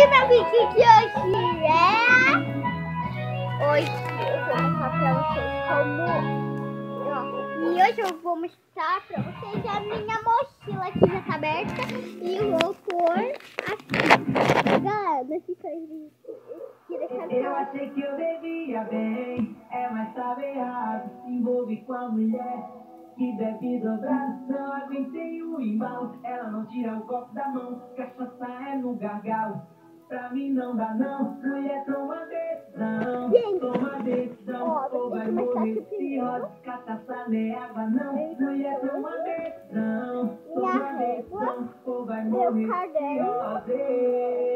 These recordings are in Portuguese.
E meu vídeo de hoje é... Hoje eu vou mostrar pra vocês como... E hoje eu vou mostrar pra vocês a minha mochila que já tá aberta E eu vou pôr aqui Galera, não sei se Eu achei que eu devia bem É, mas tava errado Se envolve com a mulher que deve dobrar. Não aguentei o embalo, ela não tira o copo da mão, cachaça é no gargalo. Pra mim não dá não, mulher toma decisão, toma decisão, ou vai morrer se roda, cachaça não. É água não, mulher toma decisão, toma decisão, ou vai morrer se roda.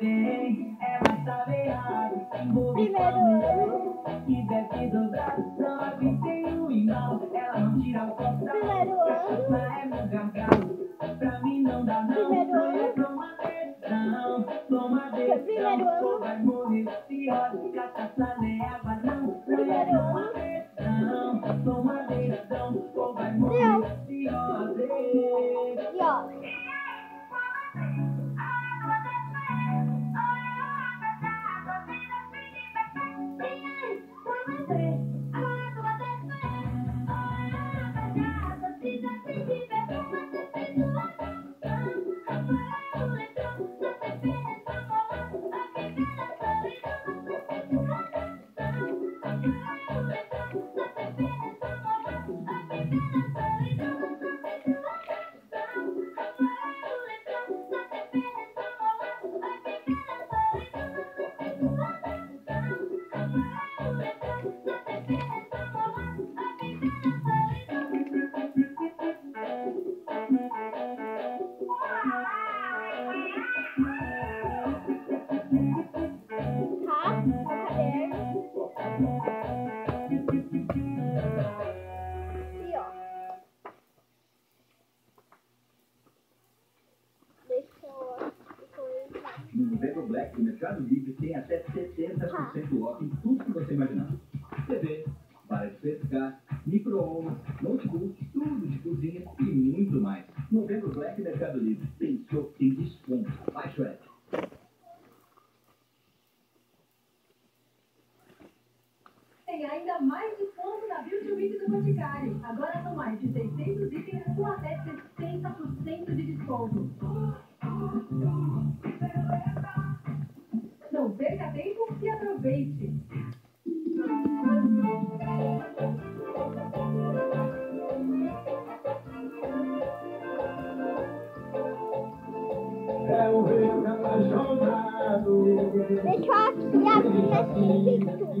Bem, ela estava errada. Primeiro. Que deve dobrar, não aguentei o embalo. Ela não tira o da Primeiro ano. é meu gargalo. Pra mim não dá não. Primeiro ano. Toma decisão, toma decisão. Primeiro ano. Vai morrer se olha, cachaça tá? Black do Mercado Livre tem até 70% off em tudo que você imaginar. TV, para de pescar, micro-ondas, notebook, tudo de cozinha e muito mais. Novembro Black Mercado Livre. Pensou em desconto. Baixe o app. Tem ainda mais desconto na Beauty Week do Boticário. Agora são mais de 600 itens com até 60% de desconto. Aproveite. É o rei apaixonado. Deixa eu aqui abrir aqui tudo.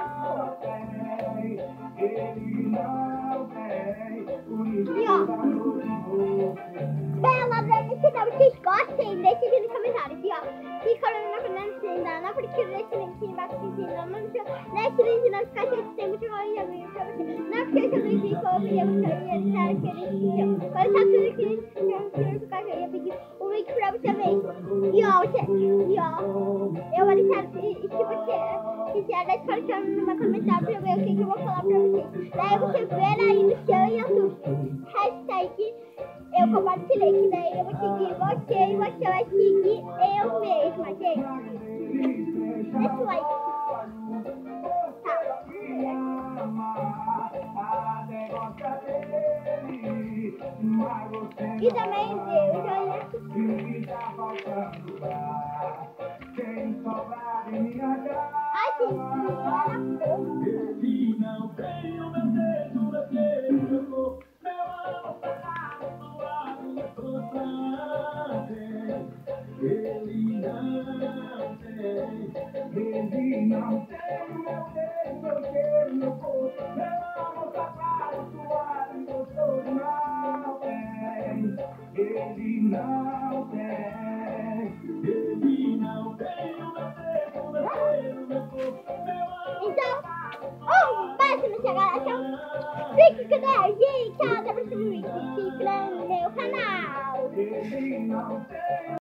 ainda não deixa. Deixa o link nas caixas que tem muito bom de amigo pra você. Não esqueça do link como eu queria deixar aqui no vídeo. Quando tá tudo aqui no caixa, eu ia pedir o link pra você ver. E ó, você, e ó, eu vou deixar, se você quiser, deixa deixar no meu comentário pra eu ver o que, que eu vou falar pra vocês. Daí você vê aí no seu YouTube. Hashtag eu compartilhei, que daí eu vou seguir você e você vai seguir eu mesma, gente. Deixa o like. Tá. E também deu joinha. Coração. Fique com Deus e tchau. Até o próximo vídeo. Se inscreva no meu canal.